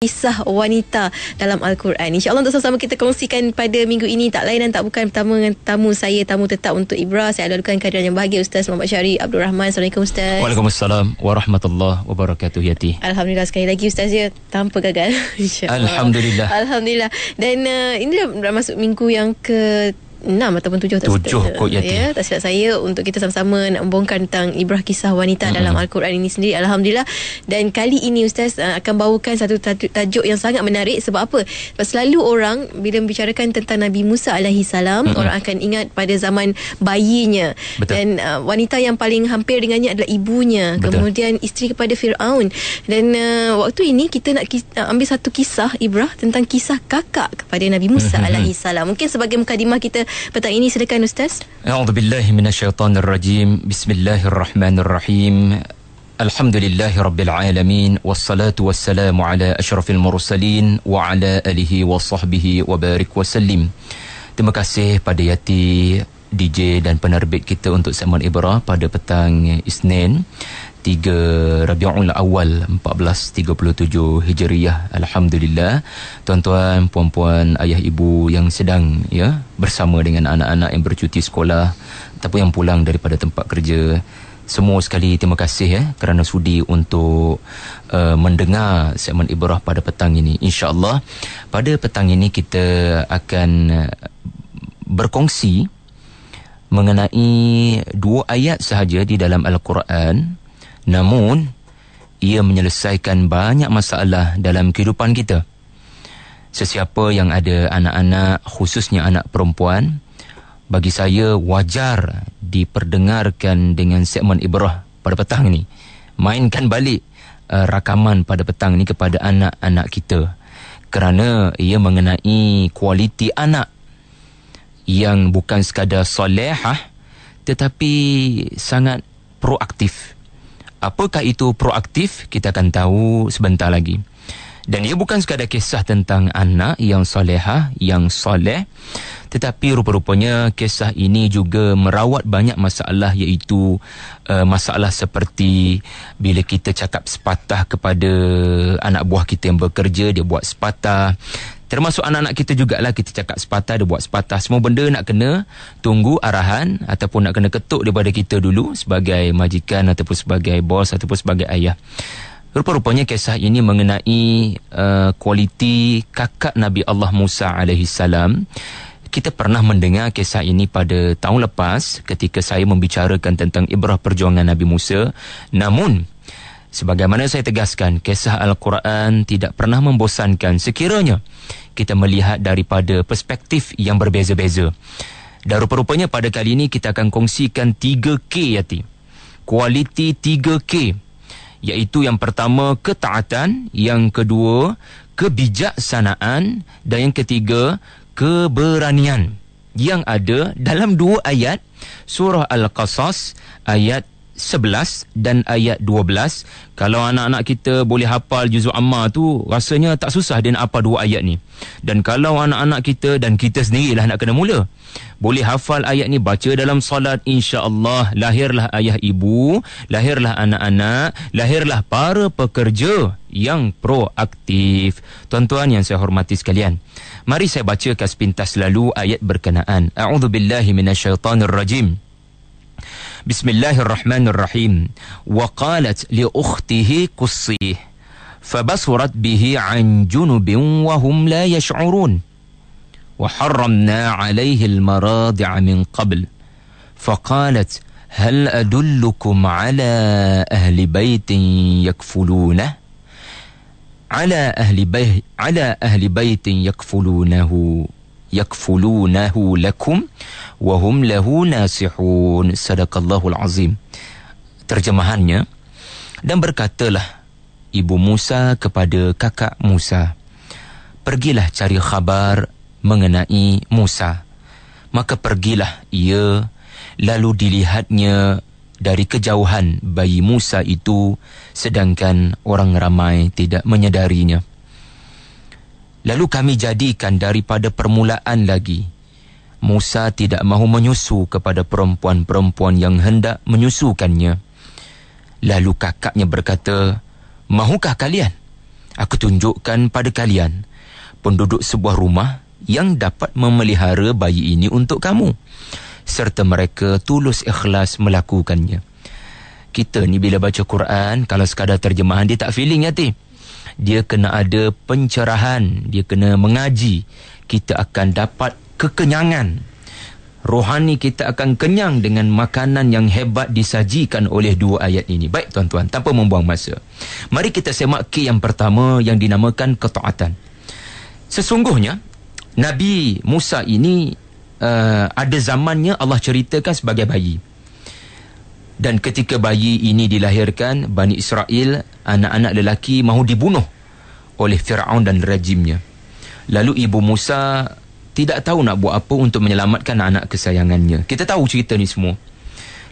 kisah wanita dalam Al-Quran. InsyaAllah untuk sama-sama kita kongsikan pada minggu ini tak lain dan tak bukan pertama dengan tamu saya, tamu tetap untuk Ibra. Saya lalukan kehadiran yang bahagia Ustaz Muhammad Syari Abdul Rahman. Assalamualaikum Ustaz. Waalaikumsalam warahmatullahi wabarakatuh Yati. Alhamdulillah sekali lagi Ustaz ya tanpa gagal. Alhamdulillah. Alhamdulillah. Dan uh, ini dah masuk minggu yang ke enam ataupun tujuh tujuh kot Yati ya, tak silap saya untuk kita sama-sama nak membongkar tentang ibrah kisah wanita mm-hmm. dalam Al-Quran ini sendiri Alhamdulillah dan kali ini Ustaz uh, akan bawakan satu tajuk yang sangat menarik sebab apa sebab selalu orang bila membicarakan tentang Nabi Musa alaihi salam mm-hmm. orang akan ingat pada zaman bayinya Betul. dan uh, wanita yang paling hampir dengannya adalah ibunya Betul. kemudian isteri kepada Fir'aun dan uh, waktu ini kita nak kis- uh, ambil satu kisah ibrah tentang kisah kakak kepada Nabi Musa mm-hmm. alaihi salam mungkin sebagai mukadimah kita petang ini silakan ustaz. A'udzubillahi minasyaitonirrajim. Bismillahirrahmanirrahim. Wassalamu ala asyrafil mursalin wa ala alihi wa sahbihi wa barik wa sallim. Terima kasih pada Yati DJ dan penerbit kita untuk segmen Ibrah pada petang Isnin 3 Rabiul Awal 1437 Hijriah. Alhamdulillah. Tuan-tuan puan-puan ayah ibu yang sedang ya bersama dengan anak-anak yang bercuti sekolah ataupun yang pulang daripada tempat kerja semua sekali terima kasih ya kerana sudi untuk uh, mendengar segmen ibrah pada petang ini. Insyaallah pada petang ini kita akan uh, berkongsi mengenai dua ayat sahaja di dalam al-Quran Namun, ia menyelesaikan banyak masalah dalam kehidupan kita. Sesiapa yang ada anak-anak, khususnya anak perempuan, bagi saya wajar diperdengarkan dengan segmen ibrah pada petang ini. Mainkan balik uh, rakaman pada petang ini kepada anak-anak kita. Kerana ia mengenai kualiti anak yang bukan sekadar solehah tetapi sangat proaktif. Apakah itu proaktif? Kita akan tahu sebentar lagi. Dan ia bukan sekadar kisah tentang anak yang solehah, yang soleh. Tetapi rupa-rupanya kisah ini juga merawat banyak masalah iaitu uh, masalah seperti bila kita cakap sepatah kepada anak buah kita yang bekerja, dia buat sepatah. Termasuk anak-anak kita jugalah kita cakap sepatah, dia buat sepatah. Semua benda nak kena tunggu arahan ataupun nak kena ketuk daripada kita dulu sebagai majikan ataupun sebagai bos ataupun sebagai ayah. Rupa-rupanya kisah ini mengenai uh, kualiti kakak Nabi Allah Musa alaihi salam. Kita pernah mendengar kisah ini pada tahun lepas ketika saya membicarakan tentang ibrah perjuangan Nabi Musa. Namun, Sebagaimana saya tegaskan, kisah Al-Quran tidak pernah membosankan sekiranya kita melihat daripada perspektif yang berbeza-beza. Dan rupa-rupanya pada kali ini kita akan kongsikan 3K Yati. Kualiti 3K. Iaitu yang pertama ketaatan, yang kedua kebijaksanaan dan yang ketiga keberanian. Yang ada dalam dua ayat surah Al-Qasas ayat 11 dan ayat 12 kalau anak-anak kita boleh hafal juzuk amma tu rasanya tak susah dia nak hafal dua ayat ni. Dan kalau anak-anak kita dan kita sendirilah nak kena mula boleh hafal ayat ni baca dalam solat insya-Allah lahirlah ayah ibu lahirlah anak-anak lahirlah para pekerja yang proaktif. Tuan-tuan yang saya hormati sekalian mari saya bacakan sepintas lalu ayat berkenaan. A'udzubillahi minasyaitonirrajim بسم الله الرحمن الرحيم وقالت لأخته قصيه فبصرت به عن جنب وهم لا يشعرون. وحرمنا عليه المراضع من قبل فقالت هل أدلكم على أهل بيت يكفلونه؟ على أهل بيت على أهل بيت يكفلونه. Yakfulunahu lakum wa hum lahu nasihun sadaqallahul azim. Terjemahannya dan berkatalah ibu Musa kepada kakak Musa pergilah cari khabar mengenai Musa maka pergilah ia lalu dilihatnya dari kejauhan bayi Musa itu sedangkan orang ramai tidak menyedarinya Lalu kami jadikan daripada permulaan lagi. Musa tidak mahu menyusu kepada perempuan-perempuan yang hendak menyusukannya. Lalu kakaknya berkata, Mahukah kalian? Aku tunjukkan pada kalian penduduk sebuah rumah yang dapat memelihara bayi ini untuk kamu serta mereka tulus ikhlas melakukannya. Kita ni bila baca Quran kalau sekadar terjemahan dia tak feeling ya ti. Dia kena ada pencerahan, dia kena mengaji. Kita akan dapat kekenyangan rohani kita akan kenyang dengan makanan yang hebat disajikan oleh dua ayat ini. Baik tuan-tuan, tanpa membuang masa. Mari kita semak key yang pertama yang dinamakan ketaatan. Sesungguhnya, Nabi Musa ini uh, ada zamannya Allah ceritakan sebagai bayi. Dan ketika bayi ini dilahirkan, Bani Israel, anak-anak lelaki mahu dibunuh oleh Fir'aun dan rejimnya. Lalu ibu Musa tidak tahu nak buat apa untuk menyelamatkan anak kesayangannya. Kita tahu cerita ni semua.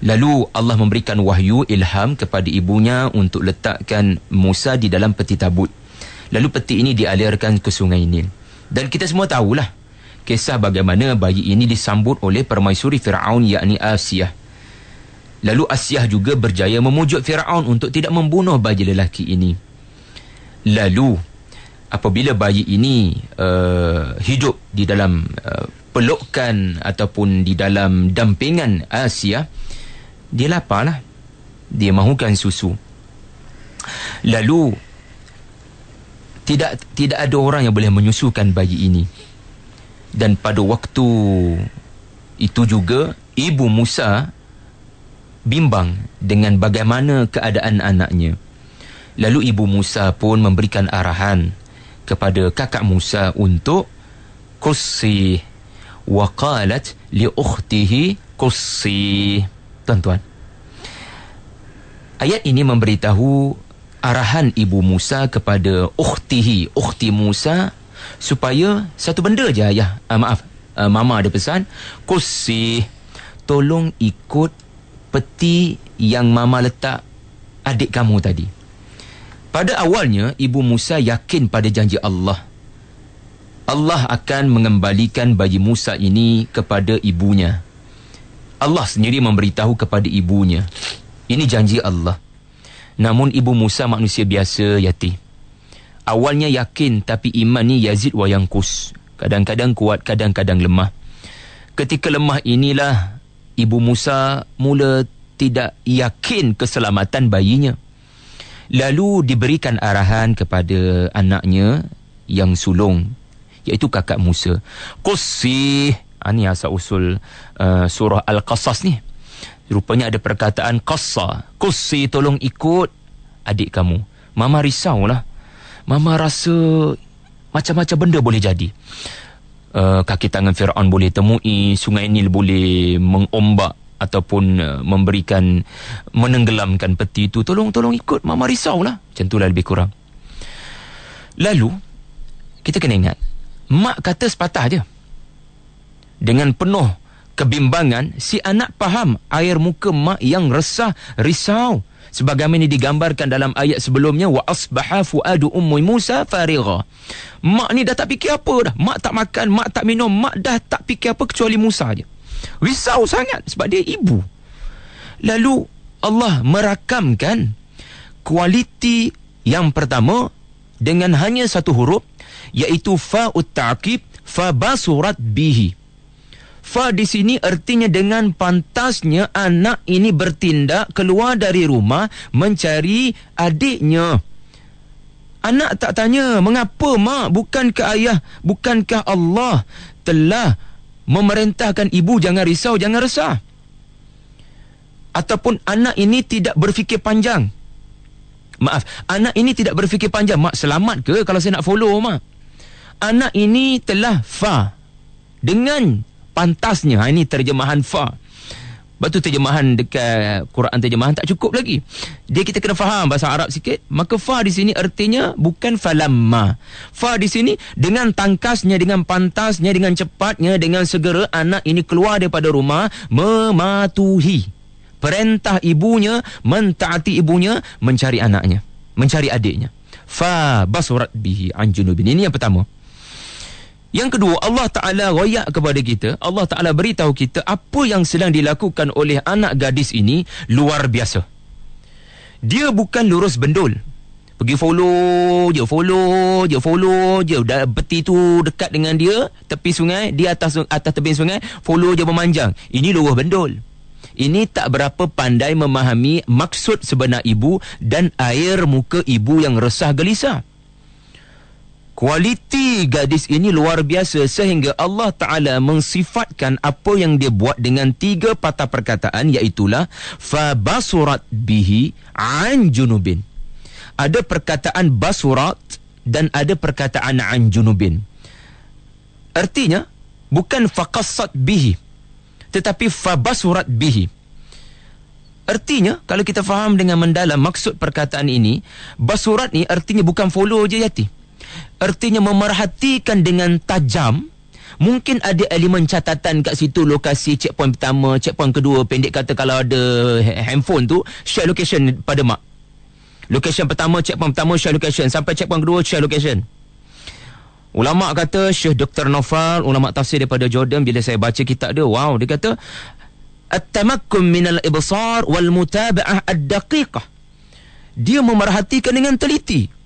Lalu Allah memberikan wahyu ilham kepada ibunya untuk letakkan Musa di dalam peti tabut. Lalu peti ini dialirkan ke sungai Nil. Dan kita semua tahulah kisah bagaimana bayi ini disambut oleh permaisuri Firaun yakni Asiyah. Lalu Asiyah juga berjaya memujuk Firaun untuk tidak membunuh bayi lelaki ini. Lalu apabila bayi ini uh, hidup di dalam uh, pelukan ataupun di dalam dampingan Asia dia laparlah. Dia mahukan susu. Lalu tidak tidak ada orang yang boleh menyusukan bayi ini. Dan pada waktu itu juga ibu Musa bimbang dengan bagaimana keadaan anaknya. Lalu ibu Musa pun memberikan arahan kepada kakak Musa untuk qussi wa qalat li ukhtihi qussi. Tuan-tuan ayat ini memberitahu arahan ibu Musa kepada ukhtihi ukhti Musa supaya satu benda je ayah uh, maaf uh, mama ada pesan qussi tolong ikut peti yang mama letak adik kamu tadi pada awalnya, Ibu Musa yakin pada janji Allah. Allah akan mengembalikan bayi Musa ini kepada ibunya. Allah sendiri memberitahu kepada ibunya. Ini janji Allah. Namun Ibu Musa manusia biasa, Yati. Awalnya yakin tapi iman ni yazid wa yangkus. Kadang-kadang kuat, kadang-kadang lemah. Ketika lemah inilah Ibu Musa mula tidak yakin keselamatan bayinya. Lalu diberikan arahan kepada anaknya yang sulung iaitu kakak Musa. Qussi, ini ah, asal usul uh, surah Al-Qasas ni. Rupanya ada perkataan qassa. Qussi tolong ikut adik kamu. Mama risaulah. Mama rasa macam-macam benda boleh jadi. Uh, kaki tangan Firaun boleh temui, sungai Nil boleh mengombak ataupun uh, memberikan menenggelamkan peti itu tolong tolong ikut mama risaulah. Macam itulah lebih kurang. Lalu kita kena ingat mak kata sepatah je. Dengan penuh kebimbangan si anak faham air muka mak yang resah risau sebagaimana digambarkan dalam ayat sebelumnya wa asbaha fuadu ummi Musa farigha mak ni dah tak fikir apa dah mak tak makan mak tak minum mak dah tak fikir apa kecuali Musa je Risau sangat sebab dia ibu. Lalu Allah merakamkan kualiti yang pertama dengan hanya satu huruf iaitu fa'ut ta'qib fa basurat bihi. Fa di sini artinya dengan pantasnya anak ini bertindak keluar dari rumah mencari adiknya. Anak tak tanya, mengapa mak? Bukankah ayah? Bukankah Allah telah memerintahkan ibu jangan risau, jangan resah. Ataupun anak ini tidak berfikir panjang. Maaf, anak ini tidak berfikir panjang. Mak selamat ke kalau saya nak follow mak? Anak ini telah fa. Dengan pantasnya, ha, ini terjemahan fa. Sebab tu terjemahan dekat Quran terjemahan tak cukup lagi. Dia kita kena faham bahasa Arab sikit. Maka fa di sini artinya bukan falamma. Fa di sini dengan tangkasnya, dengan pantasnya, dengan cepatnya, dengan segera anak ini keluar daripada rumah mematuhi perintah ibunya, mentaati ibunya mencari anaknya, mencari adiknya. Fa basurat bihi an junubin. Ini yang pertama. Yang kedua, Allah Ta'ala royak kepada kita. Allah Ta'ala beritahu kita apa yang sedang dilakukan oleh anak gadis ini luar biasa. Dia bukan lurus bendul. Pergi follow je, follow je, follow je. Dah peti tu dekat dengan dia, tepi sungai, dia atas atas tebing sungai, follow je memanjang. Ini luruh bendul. Ini tak berapa pandai memahami maksud sebenar ibu dan air muka ibu yang resah gelisah. Kualiti gadis ini luar biasa sehingga Allah Ta'ala mensifatkan apa yang dia buat dengan tiga patah perkataan iaitulah Fabasurat bihi an junubin. Ada perkataan basurat dan ada perkataan an junubin. Artinya, bukan faqassat bihi. Tetapi fabasurat bihi. Artinya, kalau kita faham dengan mendalam maksud perkataan ini, basurat ni artinya bukan follow je Yati artinya memerhatikan dengan tajam. Mungkin ada elemen catatan kat situ lokasi checkpoint pertama checkpoint kedua. Pendek kata kalau ada handphone tu share location pada mak. Location pertama checkpoint pertama share location. Sampai checkpoint kedua share location. Ulama kata Syekh Dr. Nofal ulama tafsir daripada Jordan bila saya baca kitab dia wow dia kata at-tamakkum min al-ibsar wal mutaba'ah ad-daqiqah. Dia memerhatikan dengan teliti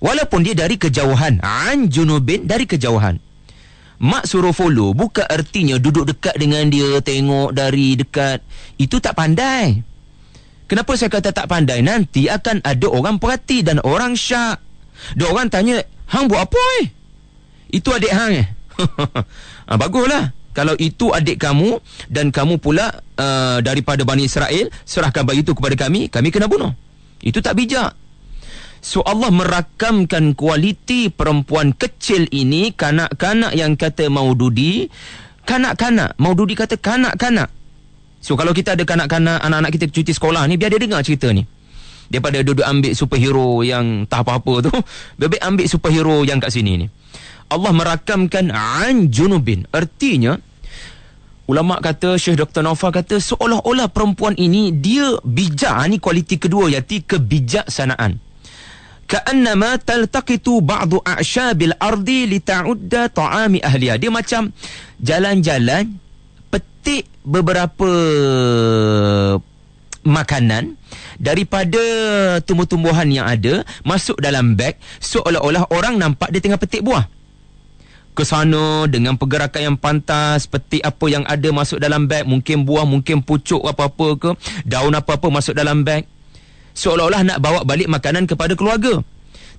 Walaupun dia dari kejauhan. An junubin dari kejauhan. Mak suruh follow bukan artinya duduk dekat dengan dia, tengok dari dekat. Itu tak pandai. Kenapa saya kata tak pandai? Nanti akan ada orang perhati dan orang syak. Dia orang tanya, Hang buat apa eh? Itu adik Hang eh? ha, baguslah. Kalau itu adik kamu dan kamu pula uh, daripada Bani Israel, serahkan bayi itu kepada kami, kami kena bunuh. Itu tak bijak. So Allah merakamkan kualiti perempuan kecil ini kanak-kanak yang kata maududi kanak-kanak. Maududi kata kanak-kanak. So kalau kita ada kanak-kanak anak-anak kita cuti sekolah ni biar dia dengar cerita ni. Daripada duduk ambil superhero yang tak apa-apa tu bebek ambil superhero yang kat sini ni. Allah merakamkan an junubin. Artinya Ulama kata Syekh Dr. Naufal kata seolah-olah perempuan ini dia bijak. Ni kualiti kedua iaitu kebijaksanaan ka'annama taltaqitu ba'du a'shabil ardi lita'udda ta'ami ahliha. Dia macam jalan-jalan petik beberapa makanan daripada tumbuh-tumbuhan yang ada masuk dalam beg seolah-olah orang nampak dia tengah petik buah. Ke sana dengan pergerakan yang pantas petik apa yang ada masuk dalam beg mungkin buah mungkin pucuk apa-apa ke daun apa-apa masuk dalam beg seolah-olah nak bawa balik makanan kepada keluarga.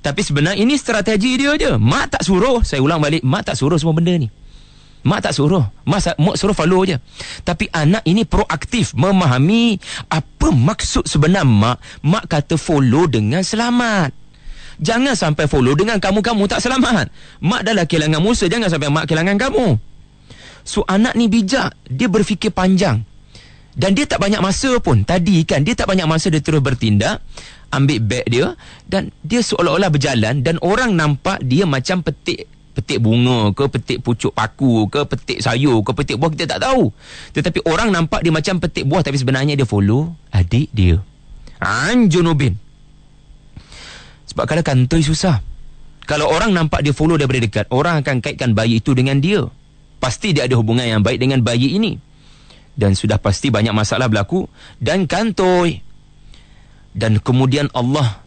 Tapi sebenarnya ini strategi dia je. Mak tak suruh. Saya ulang balik. Mak tak suruh semua benda ni. Mak tak suruh. Mak, mak suruh follow je. Tapi anak ini proaktif. Memahami apa maksud sebenar mak. Mak kata follow dengan selamat. Jangan sampai follow dengan kamu-kamu tak selamat. Mak dah lah kehilangan Musa. Jangan sampai mak kehilangan kamu. So anak ni bijak. Dia berfikir panjang. Dan dia tak banyak masa pun. Tadi kan dia tak banyak masa dia terus bertindak. Ambil beg dia. Dan dia seolah-olah berjalan. Dan orang nampak dia macam petik petik bunga ke petik pucuk paku ke petik sayur ke petik buah kita tak tahu tetapi orang nampak dia macam petik buah tapi sebenarnya dia follow adik dia Anjunubin sebab kalau kantoi susah kalau orang nampak dia follow daripada dekat orang akan kaitkan bayi itu dengan dia pasti dia ada hubungan yang baik dengan bayi ini dan sudah pasti banyak masalah berlaku. Dan kantoi. Dan kemudian Allah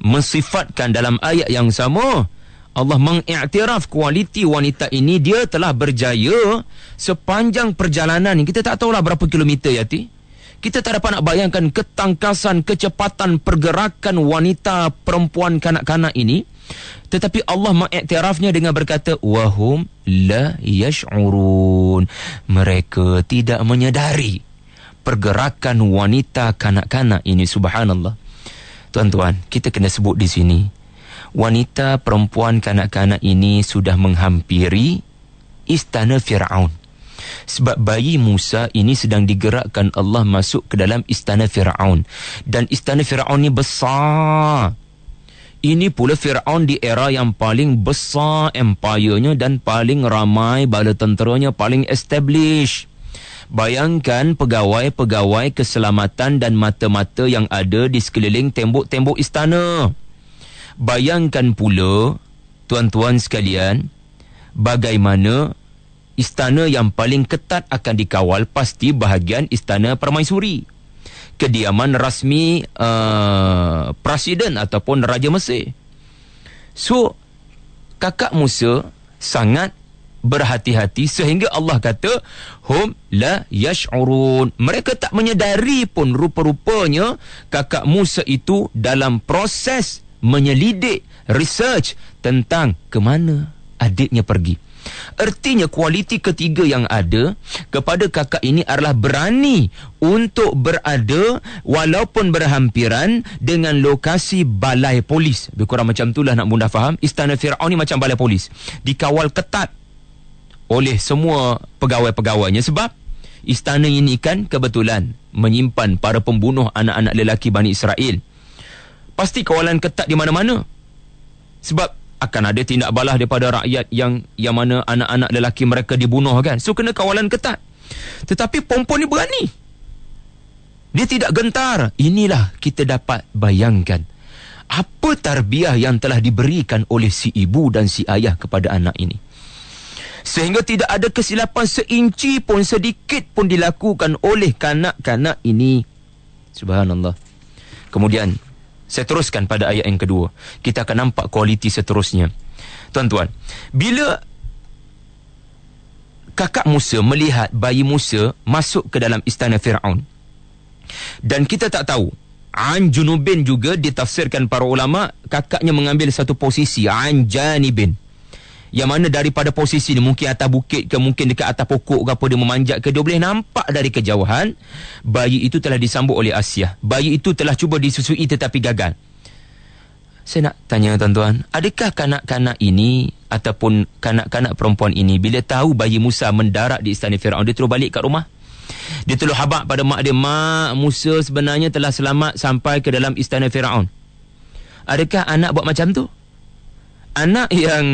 mensifatkan dalam ayat yang sama Allah mengiktiraf kualiti wanita ini dia telah berjaya sepanjang perjalanan ni kita tak tahulah berapa kilometer ya ti kita tak dapat nak bayangkan ketangkasan kecepatan pergerakan wanita perempuan kanak-kanak ini tetapi Allah mengiktirafnya dengan berkata wahum la yash'urun. Mereka tidak menyedari pergerakan wanita kanak-kanak ini subhanallah. Tuan-tuan, kita kena sebut di sini. Wanita perempuan kanak-kanak ini sudah menghampiri istana Firaun. Sebab bayi Musa ini sedang digerakkan Allah masuk ke dalam istana Firaun dan istana Firaun ini besar ini pula Fir'aun di era yang paling besar empire-nya dan paling ramai bala tenteranya, paling established. Bayangkan pegawai-pegawai keselamatan dan mata-mata yang ada di sekeliling tembok-tembok istana. Bayangkan pula, tuan-tuan sekalian, bagaimana istana yang paling ketat akan dikawal pasti bahagian istana permaisuri kediaman rasmi uh, presiden ataupun raja Mesir. So kakak Musa sangat berhati-hati sehingga Allah kata hum la yash'urun mereka tak menyedari pun rupa-rupanya kakak Musa itu dalam proses menyelidik research tentang ke mana adiknya pergi Ertinya kualiti ketiga yang ada kepada kakak ini adalah berani untuk berada walaupun berhampiran dengan lokasi balai polis. Lebih kurang macam itulah nak mudah faham. Istana Fir'aun ni macam balai polis. Dikawal ketat oleh semua pegawai-pegawainya sebab istana ini kan kebetulan menyimpan para pembunuh anak-anak lelaki Bani Israel. Pasti kawalan ketat di mana-mana. Sebab akan ada tindak balas daripada rakyat yang yang mana anak-anak lelaki mereka dibunuh kan. So kena kawalan ketat. Tetapi perempuan ni berani. Dia tidak gentar. Inilah kita dapat bayangkan apa tarbiyah yang telah diberikan oleh si ibu dan si ayah kepada anak ini sehingga tidak ada kesilapan seinci pun sedikit pun dilakukan oleh kanak-kanak ini subhanallah kemudian saya teruskan pada ayat yang kedua. Kita akan nampak kualiti seterusnya. Tuan-tuan bila kakak Musa melihat bayi Musa masuk ke dalam istana Firaun dan kita tak tahu An Junubin juga ditafsirkan para ulama kakaknya mengambil satu posisi An Janibin yang mana daripada posisi ni mungkin atas bukit ke mungkin dekat atas pokok ke apa dia memanjat ke dia boleh nampak dari kejauhan bayi itu telah disambut oleh Asia. Bayi itu telah cuba disusui tetapi gagal. Saya nak tanya tuan-tuan adakah kanak-kanak ini ataupun kanak-kanak perempuan ini bila tahu bayi Musa mendarat di istana Firaun dia terus balik kat rumah? Dia terus habaq pada mak dia mak Musa sebenarnya telah selamat sampai ke dalam istana Firaun. Adakah anak buat macam tu anak yang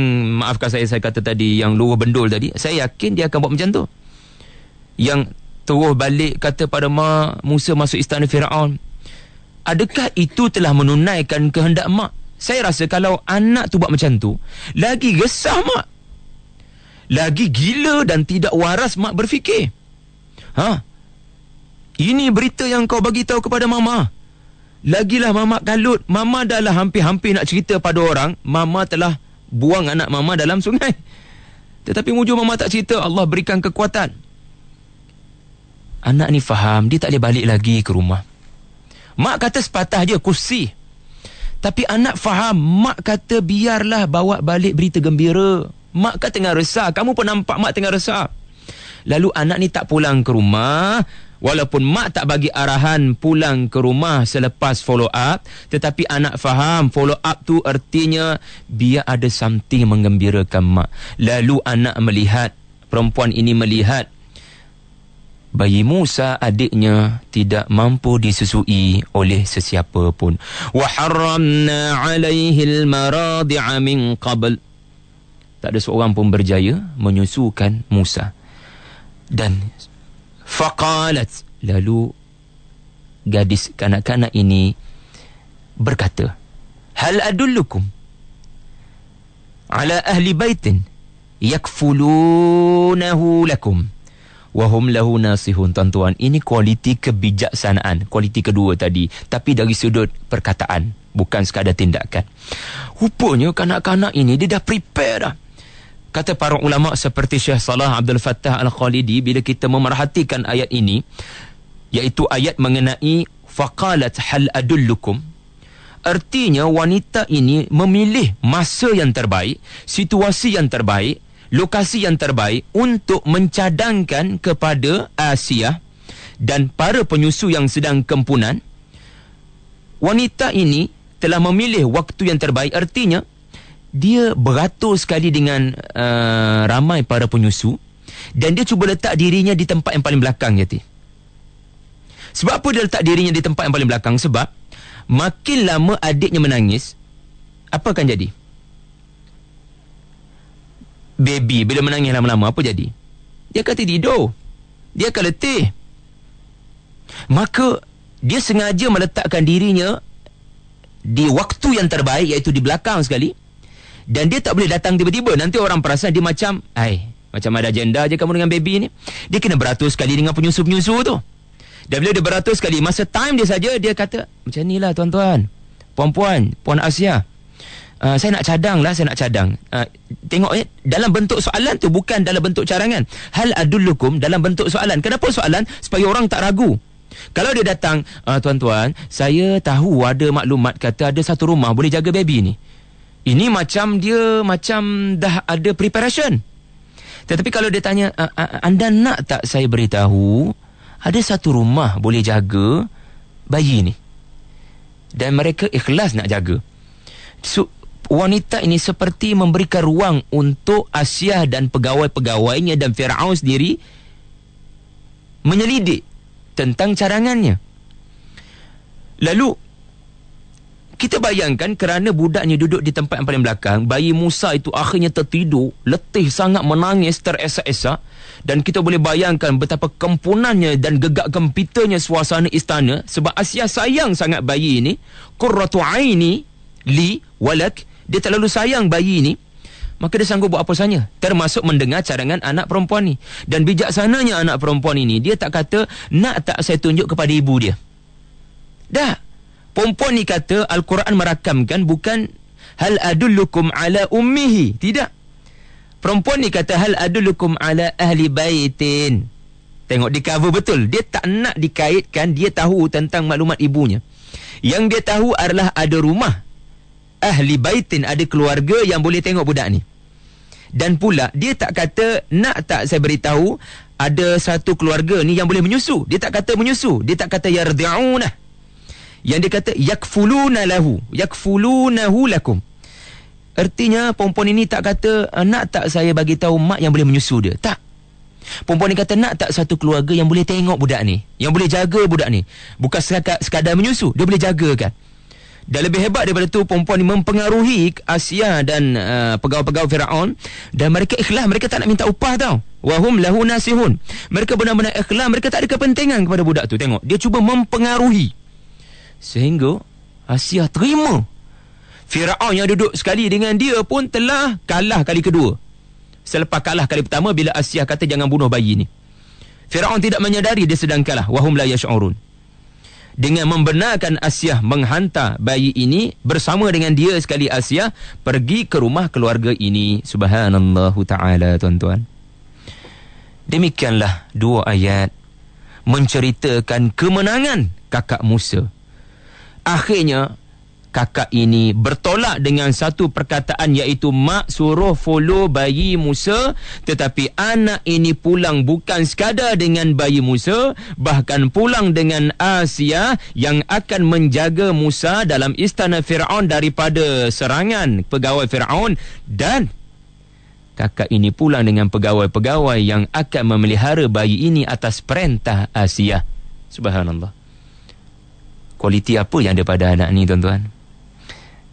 maafkan saya saya kata tadi yang luruh bendul tadi saya yakin dia akan buat macam tu. Yang terus balik kata pada mak Musa masuk istana Firaun adakah itu telah menunaikan kehendak mak? Saya rasa kalau anak tu buat macam tu lagi gesah mak. Lagi gila dan tidak waras mak berfikir. Ha? Ini berita yang kau bagi tahu kepada mama Lagilah mama kalut. Mama dah lah hampir-hampir nak cerita pada orang. Mama telah buang anak mama dalam sungai. Tetapi mujur mama tak cerita. Allah berikan kekuatan. Anak ni faham. Dia tak boleh balik lagi ke rumah. Mak kata sepatah je kursi. Tapi anak faham. Mak kata biarlah bawa balik berita gembira. Mak kata tengah resah. Kamu pun nampak mak tengah resah. Lalu anak ni tak pulang ke rumah. Walaupun mak tak bagi arahan pulang ke rumah selepas follow up, tetapi anak faham follow up tu artinya biar ada something menggembirakan mak. Lalu anak melihat, perempuan ini melihat bayi Musa adiknya tidak mampu disusui oleh sesiapa pun. Wa harramna 'alaihi al-maradi'a min qabl. Tak ada seorang pun berjaya menyusukan Musa. Dan Faqalat. Lalu Gadis kanak-kanak ini Berkata Hal adullukum Ala ahli baitin Yakfulunahu lakum? Wahum lahu nasihun. Tuan-tuan Ini kualiti kebijaksanaan Kualiti kedua tadi Tapi dari sudut perkataan Bukan sekadar tindakan. Rupanya kanak-kanak ini Dia dah prepare dah kata para ulama seperti Syekh Salah Abdul Fattah Al-Khalidi bila kita memerhatikan ayat ini iaitu ayat mengenai faqalat hal adullukum artinya wanita ini memilih masa yang terbaik situasi yang terbaik lokasi yang terbaik untuk mencadangkan kepada Asia dan para penyusu yang sedang kempunan. Wanita ini telah memilih waktu yang terbaik artinya dia beratur sekali dengan uh, ramai para penyusu dan dia cuba letak dirinya di tempat yang paling belakang Yati. Sebab apa dia letak dirinya di tempat yang paling belakang? Sebab makin lama adiknya menangis, apa akan jadi? Baby bila menangis lama-lama apa jadi? Dia akan tidur. Dia akan letih. Maka dia sengaja meletakkan dirinya di waktu yang terbaik iaitu di belakang sekali dan dia tak boleh datang tiba-tiba nanti orang perasan dia macam ai macam ada agenda je kamu dengan baby ni dia kena beratur sekali dengan penyusu-penyusu tu Dan bila dia beratus kali, masa time dia saja, dia kata, macam ni lah tuan-tuan, puan-puan, puan Asia. Uh, saya nak cadang lah, saya nak cadang. Uh, tengok eh, dalam bentuk soalan tu bukan dalam bentuk carangan. Hal adullukum dalam bentuk soalan. Kenapa soalan? Supaya orang tak ragu. Kalau dia datang, uh, tuan-tuan, saya tahu ada maklumat kata ada satu rumah boleh jaga baby ni. Ini macam dia macam dah ada preparation. Tetapi kalau dia tanya, anda nak tak saya beritahu ada satu rumah boleh jaga bayi ni. Dan mereka ikhlas nak jaga. So, wanita ini seperti memberikan ruang untuk Asia dan pegawai-pegawainya dan Firaun sendiri menyelidik tentang carangannya. Lalu kita bayangkan kerana budaknya duduk di tempat yang paling belakang, bayi Musa itu akhirnya tertidur, letih sangat menangis teresak-esak dan kita boleh bayangkan betapa kempunannya dan gegak gempitanya suasana istana sebab Asia sayang sangat bayi ini. Qurratu aini li walak. Dia terlalu sayang bayi ini. Maka dia sanggup buat apa saja termasuk mendengar cadangan anak perempuan ni. Dan bijaksananya anak perempuan ini dia tak kata nak tak saya tunjuk kepada ibu dia? Dah perempuan ni kata al-Quran merakamkan bukan hal adullukum ala ummihi. Tidak. Perempuan ni kata hal adullukum ala ahli baitin. Tengok di cover betul. Dia tak nak dikaitkan dia tahu tentang maklumat ibunya. Yang dia tahu adalah ada rumah. Ahli baitin ada keluarga yang boleh tengok budak ni. Dan pula dia tak kata nak tak saya beritahu ada satu keluarga ni yang boleh menyusu. Dia tak kata menyusu, dia tak kata yardi'una. Yang dia kata yakfuluna lahu, yakfulunahu lakum. Artinya perempuan ini tak kata ah, nak tak saya bagi tahu mak yang boleh menyusu dia. Tak. Perempuan ni kata nak tak satu keluarga yang boleh tengok budak ni, yang boleh jaga budak ni. Bukan sekadar, sekadar menyusu, dia boleh jaga kan. Dan lebih hebat daripada itu perempuan ini mempengaruhi Asia dan uh, pegawai-pegawai Firaun dan mereka ikhlas mereka tak nak minta upah tau. Wahum lahu nasihun. Mereka benar-benar ikhlas mereka tak ada kepentingan kepada budak tu. Tengok dia cuba mempengaruhi sehingga Asia terima. Firaun yang duduk sekali dengan dia pun telah kalah kali kedua. Selepas kalah kali pertama bila Asia kata jangan bunuh bayi ni. Firaun tidak menyadari dia sedang kalah. Wahum la yash'urun dengan membenarkan Asia menghantar bayi ini bersama dengan dia sekali Asia pergi ke rumah keluarga ini subhanallahu taala tuan-tuan demikianlah dua ayat menceritakan kemenangan kakak Musa akhirnya kakak ini bertolak dengan satu perkataan iaitu mak suruh follow bayi Musa tetapi anak ini pulang bukan sekadar dengan bayi Musa bahkan pulang dengan Asia yang akan menjaga Musa dalam istana Firaun daripada serangan pegawai Firaun. Dan kakak ini pulang dengan pegawai-pegawai yang akan memelihara bayi ini atas perintah Asia. Subhanallah kualiti apa yang ada pada anak ni tuan-tuan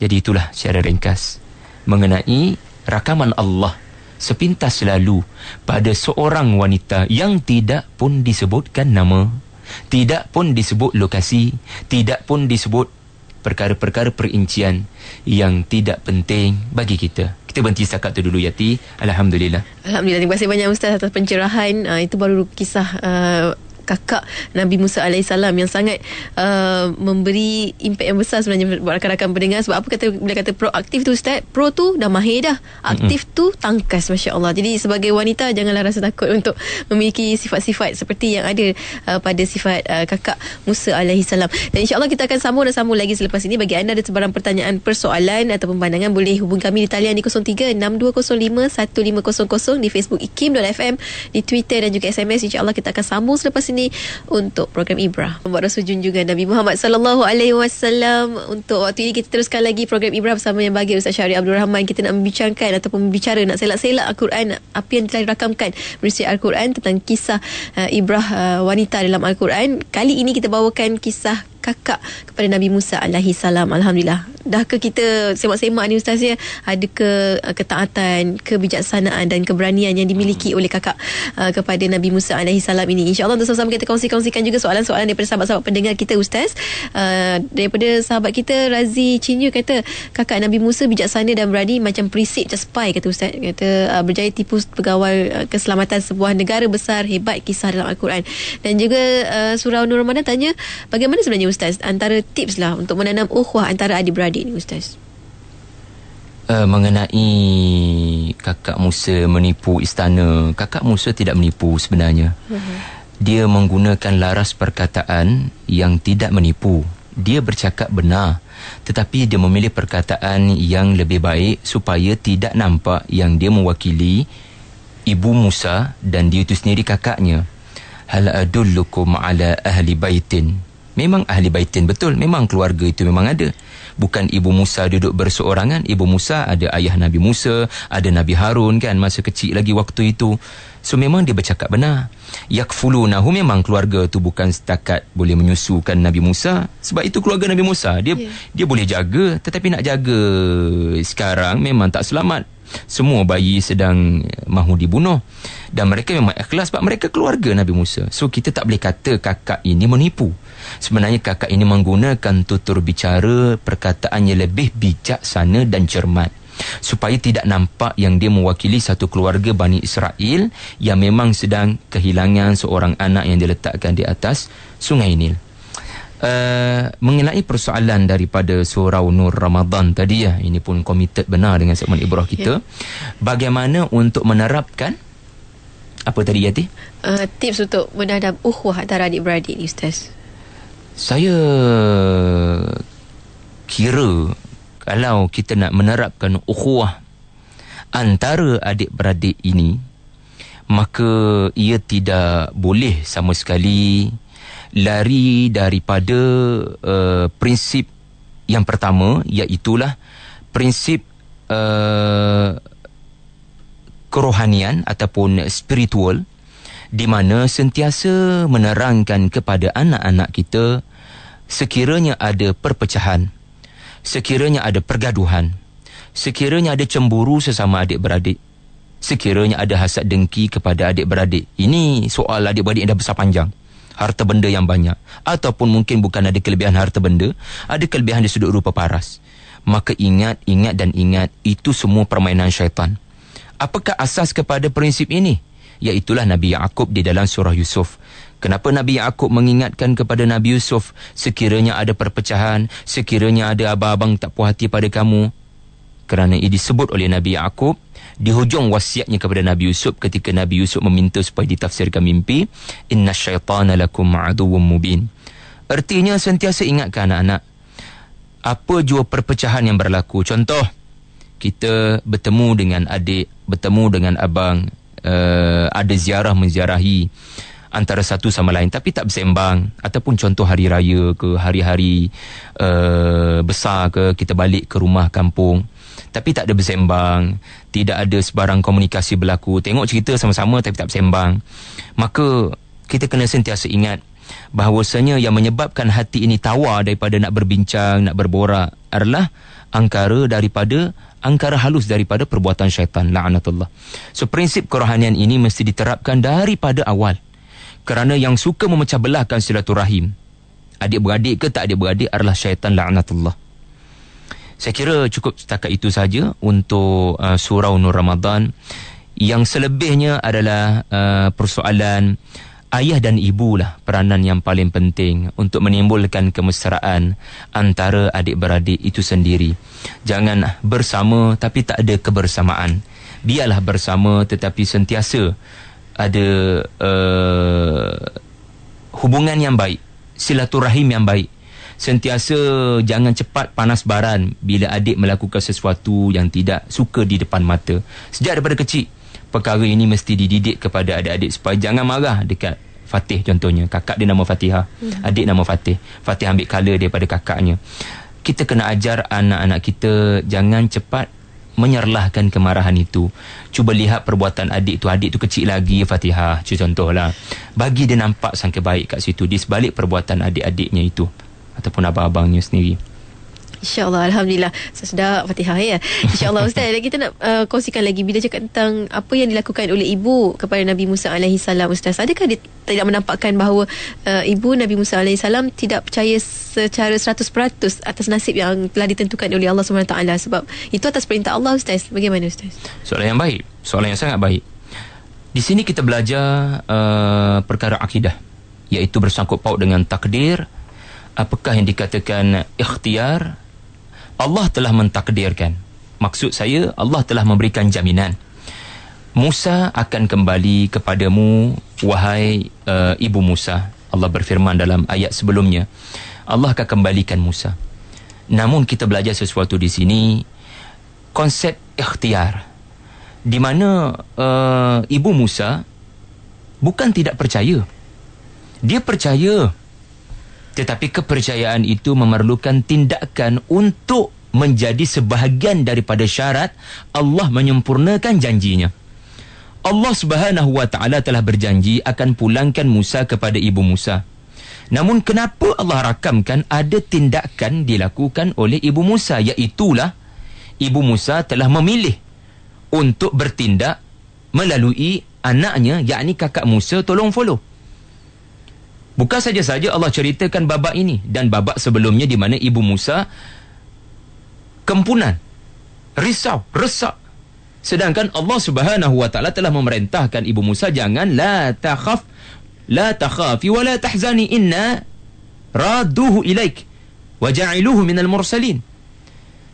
jadi itulah secara ringkas mengenai rakaman Allah sepintas lalu pada seorang wanita yang tidak pun disebutkan nama, tidak pun disebut lokasi, tidak pun disebut perkara-perkara perincian yang tidak penting bagi kita. Kita berhenti setakat tu dulu Yati. Alhamdulillah. Alhamdulillah. Terima kasih banyak Ustaz atas pencerahan. Uh, itu baru kisah uh, kakak Nabi Musa alaihissalam yang sangat uh, memberi impak yang besar sebenarnya buat rakan-rakan pendengar. Sebab apa kata bila kata proaktif tu ustaz? Pro tu dah mahir dah. Aktif mm-hmm. tu tangkas masya-Allah. Jadi sebagai wanita janganlah rasa takut untuk memiliki sifat-sifat seperti yang ada uh, pada sifat uh, kakak Musa alaihissalam dan insya-Allah kita akan sambung dan sambung lagi selepas ini. Bagi anda ada sebarang pertanyaan persoalan atau pandangan boleh hubungi kami di talian di 0362051500 di Facebook ikim.fm di Twitter dan juga SMS insya-Allah kita akan sambung selepas ini untuk program Ibrah. Buat Rasul junjungan Nabi Muhammad sallallahu alaihi wasallam. Untuk waktu ini kita teruskan lagi program Ibrah bersama yang bagi Ustaz Syarif Abdul Rahman. Kita nak membincangkan ataupun berbicara nak selak-selak Al-Quran apa yang telah dirakamkan berisi Al-Quran tentang kisah uh, Ibrah uh, wanita dalam Al-Quran. Kali ini kita bawakan kisah kakak kepada Nabi Musa alaihi salam. Alhamdulillah. Dah ke kita semak-semak ni ustaz ya, ada ke uh, ketaatan, kebijaksanaan dan keberanian yang dimiliki oleh kakak uh, kepada Nabi Musa alaihi salam ini. Insya-Allah untuk sama-sama kita kongsi-kongsikan juga soalan-soalan daripada sahabat-sahabat pendengar kita ustaz. Uh, daripada sahabat kita Razi Cinyu kata kakak Nabi Musa bijaksana dan berani macam perisik macam spy kata ustaz. Kata uh, berjaya tipu pegawai uh, keselamatan sebuah negara besar hebat kisah dalam al-Quran. Dan juga uh, surau Nur Ramadan tanya bagaimana sebenarnya ustaz antara tips lah untuk menanam ukhuwah antara adik-beradik ni ustaz. Uh, mengenai kakak Musa menipu istana, kakak Musa tidak menipu sebenarnya. Uh-huh. Dia menggunakan laras perkataan yang tidak menipu. Dia bercakap benar, tetapi dia memilih perkataan yang lebih baik supaya tidak nampak yang dia mewakili ibu Musa dan dia itu sendiri kakaknya. Hal adullukum ala ahli baitin. Memang ahli baitin betul, memang keluarga itu memang ada. Bukan ibu Musa duduk berseorangan ibu Musa ada ayah Nabi Musa ada Nabi Harun kan masa kecil lagi waktu itu. So memang dia bercakap benar. Yakfulunahu memang keluarga tu bukan setakat boleh menyusukan Nabi Musa. Sebab itu keluarga Nabi Musa dia yeah. dia boleh jaga tetapi nak jaga sekarang memang tak selamat. Semua bayi sedang mahu dibunuh. Dan mereka memang ikhlas sebab mereka keluarga Nabi Musa. So kita tak boleh kata kakak ini menipu Sebenarnya kakak ini menggunakan tutur bicara perkataannya lebih bijaksana dan cermat supaya tidak nampak yang dia mewakili satu keluarga Bani Israel yang memang sedang kehilangan seorang anak yang diletakkan di atas Sungai Nil. Uh, mengenai persoalan daripada surau Nur Ramadan tadi ya ini pun komited benar dengan segmen ibrah kita yeah. bagaimana untuk menerapkan apa tadi Yati? Uh, tips untuk menanam ukhuwah antara adik-beradik ni Ustaz saya kira kalau kita nak menerapkan ukhuwah antara adik-beradik ini maka ia tidak boleh sama sekali lari daripada uh, prinsip yang pertama iaitu prinsip uh, kerohanian ataupun spiritual di mana sentiasa menerangkan kepada anak-anak kita sekiranya ada perpecahan, sekiranya ada pergaduhan, sekiranya ada cemburu sesama adik-beradik, sekiranya ada hasad dengki kepada adik-beradik. Ini soal adik-beradik yang dah besar panjang. Harta benda yang banyak. Ataupun mungkin bukan ada kelebihan harta benda, ada kelebihan di sudut rupa paras. Maka ingat, ingat dan ingat, itu semua permainan syaitan. Apakah asas kepada prinsip ini? Iaitulah Nabi Yaakob di dalam surah Yusuf. Kenapa Nabi Yaakob mengingatkan kepada Nabi Yusuf sekiranya ada perpecahan, sekiranya ada abang-abang tak puas hati pada kamu? Kerana ini disebut oleh Nabi Yaakob di hujung wasiatnya kepada Nabi Yusuf ketika Nabi Yusuf meminta supaya ditafsirkan mimpi, inna syaitana lakum aduwwum mubin. Artinya sentiasa ingatkan anak-anak apa jua perpecahan yang berlaku. Contoh, kita bertemu dengan adik, bertemu dengan abang, uh, ada ziarah menziarahi antara satu sama lain. Tapi tak bersembang. Ataupun contoh hari raya ke hari-hari uh, besar ke kita balik ke rumah kampung. Tapi tak ada bersembang. Tidak ada sebarang komunikasi berlaku. Tengok cerita sama-sama tapi tak bersembang. Maka kita kena sentiasa ingat bahawasanya yang menyebabkan hati ini tawar daripada nak berbincang nak berborak adalah angkara daripada angkara halus daripada perbuatan syaitan la'natullah. So prinsip kerohanian ini mesti diterapkan daripada awal. Kerana yang suka memecah belahkan silaturahim adik-beradik ke tak adik-beradik adalah syaitan la'natullah. Saya kira cukup setakat itu saja untuk uh, surau Nur Ramadan. Yang selebihnya adalah uh, persoalan ayah dan ibu lah peranan yang paling penting untuk menimbulkan kemesraan antara adik-beradik itu sendiri. Jangan bersama tapi tak ada kebersamaan. Biarlah bersama tetapi sentiasa ada uh, hubungan yang baik, silaturahim yang baik. Sentiasa jangan cepat panas baran bila adik melakukan sesuatu yang tidak suka di depan mata. Sejak daripada kecil, perkara ini mesti dididik kepada adik-adik supaya jangan marah dekat Fatih contohnya. Kakak dia nama Fatihah hmm. adik nama Fatih. Fatih ambil color daripada kakaknya. Kita kena ajar anak-anak kita jangan cepat menyerlahkan kemarahan itu. Cuba lihat perbuatan adik tu. Adik tu kecil lagi Fatihah. Contohlah. Bagi dia nampak sangka baik kat situ. Di sebalik perbuatan adik-adiknya itu ataupun abang-abangnya sendiri. InsyaAllah Alhamdulillah. Saya sudah Fatihah ya. InsyaAllah Ustaz Dan kita nak uh, kongsikan lagi. Bila cakap tentang Apa yang dilakukan oleh ibu Kepada Nabi Musa AS Ustaz Adakah dia tidak menampakkan bahawa uh, Ibu Nabi Musa AS Tidak percaya secara 100% Atas nasib yang telah ditentukan oleh Allah SWT Sebab itu atas perintah Allah Ustaz. Bagaimana Ustaz? Soalan yang baik. Soalan yang sangat baik. Di sini kita belajar uh, Perkara akidah Iaitu bersangkut paut dengan takdir. Apakah yang dikatakan ikhtiar Allah telah mentakdirkan. Maksud saya, Allah telah memberikan jaminan. Musa akan kembali kepadamu, wahai uh, ibu Musa. Allah berfirman dalam ayat sebelumnya. Allah akan kembalikan Musa. Namun kita belajar sesuatu di sini, konsep ikhtiar. Di mana uh, ibu Musa bukan tidak percaya. Dia percaya tetapi kepercayaan itu memerlukan tindakan untuk menjadi sebahagian daripada syarat Allah menyempurnakan janjinya. Allah Subhanahu wa taala telah berjanji akan pulangkan Musa kepada ibu Musa. Namun kenapa Allah rakamkan ada tindakan dilakukan oleh ibu Musa iaitu ibu Musa telah memilih untuk bertindak melalui anaknya yakni kakak Musa tolong follow. Bukan saja-saja Allah ceritakan babak ini dan babak sebelumnya di mana ibu Musa kempunan, risau, resak. Sedangkan Allah Subhanahu wa taala telah memerintahkan ibu Musa jangan la takhaf la takhafi wa la tahzani inna raduhu ilaik wa ja'iluhu minal mursalin.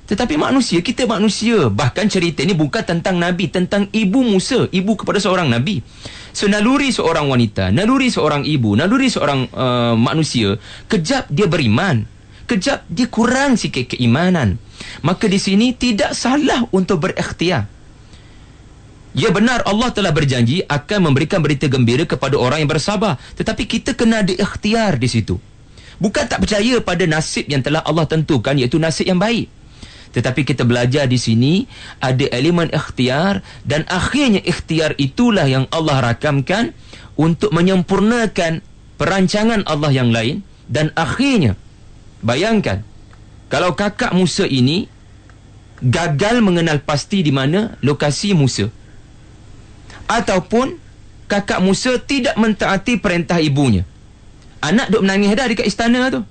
Tetapi manusia, kita manusia. Bahkan cerita ini bukan tentang Nabi, tentang ibu Musa, ibu kepada seorang Nabi. So, naluri seorang wanita, naluri seorang ibu, naluri seorang uh, manusia, kejap dia beriman. Kejap dia kurang sikit keimanan. Maka di sini tidak salah untuk berikhtiar. Ya benar Allah telah berjanji akan memberikan berita gembira kepada orang yang bersabar. Tetapi kita kena ada ikhtiar di situ. Bukan tak percaya pada nasib yang telah Allah tentukan iaitu nasib yang baik. Tetapi kita belajar di sini ada elemen ikhtiar dan akhirnya ikhtiar itulah yang Allah rakamkan untuk menyempurnakan perancangan Allah yang lain dan akhirnya bayangkan kalau kakak Musa ini gagal mengenal pasti di mana lokasi Musa. Ataupun kakak Musa tidak mentaati perintah ibunya. Anak duk menangis dah dekat istana tu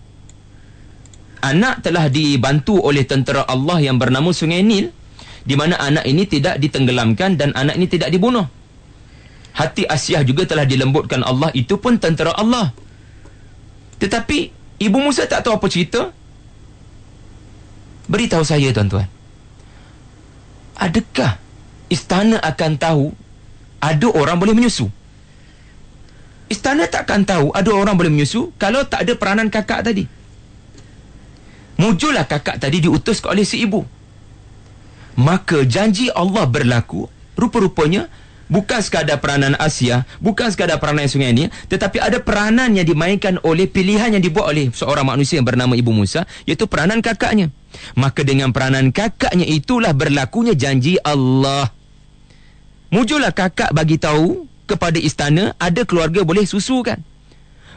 anak telah dibantu oleh tentera Allah yang bernama Sungai Nil di mana anak ini tidak ditenggelamkan dan anak ini tidak dibunuh. Hati Asyah juga telah dilembutkan Allah itu pun tentera Allah. Tetapi Ibu Musa tak tahu apa cerita. Beritahu saya tuan-tuan. Adakah istana akan tahu ada orang boleh menyusu? Istana takkan tahu ada orang boleh menyusu kalau tak ada peranan kakak tadi. Muncullah kakak tadi diutus oleh si ibu. Maka janji Allah berlaku, rupa-rupanya bukan sekadar peranan Asia, bukan sekadar peranan sungai ini, tetapi ada peranan yang dimainkan oleh pilihan yang dibuat oleh seorang manusia yang bernama Ibu Musa, iaitu peranan kakaknya. Maka dengan peranan kakaknya itulah berlakunya janji Allah. Muncullah kakak bagi tahu kepada istana ada keluarga boleh susukan.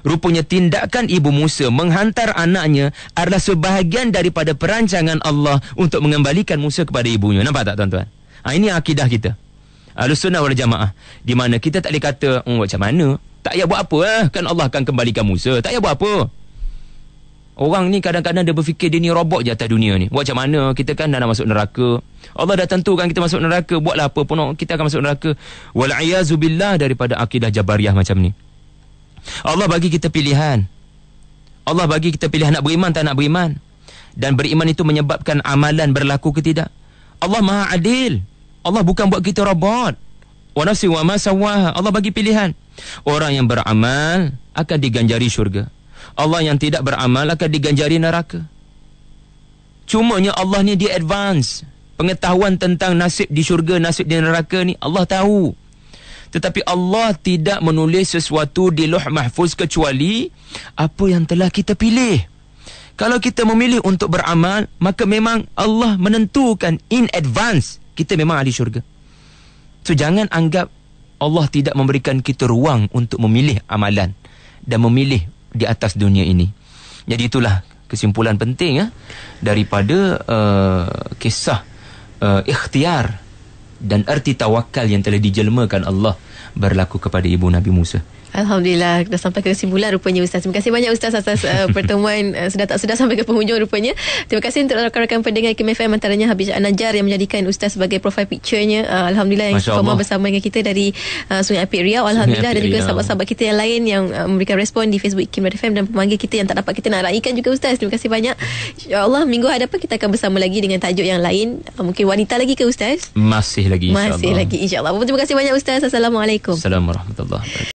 Rupanya tindakan Ibu Musa menghantar anaknya adalah sebahagian daripada perancangan Allah untuk mengembalikan Musa kepada ibunya. Nampak tak tuan-tuan? Ha, ini akidah kita. Al-Sunnah wal Jamaah. Di mana kita tak boleh kata, oh, macam mana? Tak payah buat apa eh? Kan Allah akan kembalikan Musa. Tak payah buat apa? Orang ni kadang-kadang dia berfikir dia ni robot je atas dunia ni. Buat macam mana? Kita kan dah nak masuk neraka. Allah dah tentukan kita masuk neraka. Buatlah apa pun kita akan masuk neraka. Wal'ayazubillah daripada akidah Jabariyah macam ni. Allah bagi kita pilihan. Allah bagi kita pilihan nak beriman tak nak beriman. Dan beriman itu menyebabkan amalan berlaku ke tidak. Allah maha adil. Allah bukan buat kita robot. Wa nafsi wa ma sawaha. Allah bagi pilihan. Orang yang beramal akan diganjari syurga. Allah yang tidak beramal akan diganjari neraka. Cumanya Allah ni dia advance. Pengetahuan tentang nasib di syurga, nasib di neraka ni Allah tahu. Tetapi Allah tidak menulis sesuatu di loh mahfuz kecuali apa yang telah kita pilih. Kalau kita memilih untuk beramal, maka memang Allah menentukan in advance kita memang ahli syurga. So jangan anggap Allah tidak memberikan kita ruang untuk memilih amalan dan memilih di atas dunia ini. Jadi itulah kesimpulan penting ya daripada uh, kisah uh, ikhtiar dan erti tawakal yang telah dijelmakan Allah berlaku kepada ibu Nabi Musa. Alhamdulillah dah sampai ke kesimpulan rupanya Ustaz. Terima kasih banyak Ustaz atas uh, pertemuan uh, sudah tak sudah sampai ke penghujung rupanya. Terima kasih untuk rakan-rakan pendengar Kim FM antaranya Habib Anajar yang menjadikan Ustaz sebagai profil picture-nya. Uh, Alhamdulillah yang sama bersama dengan kita dari uh, Sungai Apit Riau. Alhamdulillah dan juga sahabat-sahabat kita yang lain yang uh, memberikan respon di Facebook Kim FM dan pemanggil kita yang tak dapat kita nak raikan juga Ustaz. Terima kasih banyak. InsyaAllah minggu hadapan kita akan bersama lagi dengan tajuk yang lain. Uh, mungkin wanita lagi ke Ustaz? Masih lagi insyaAllah. Masih lagi insyaAllah. Terima kasih banyak Ustaz. Assalamualaikum. Assalamualaikum warahmatullahi wabarakatuh.